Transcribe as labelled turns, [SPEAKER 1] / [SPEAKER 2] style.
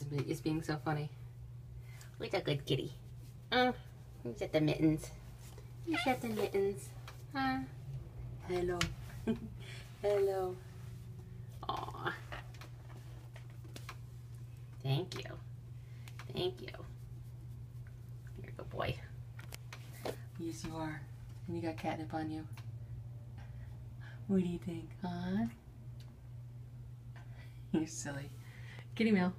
[SPEAKER 1] is, is being so funny. Who's a good kitty? Oh, who's at the mittens? Who's at the mittens? Huh? Hello. Hello. Aw. Thank you. Thank you. You're a good boy. Yes, you are. And you got catnip on you. What do you think, huh? You're silly. Kitty mail.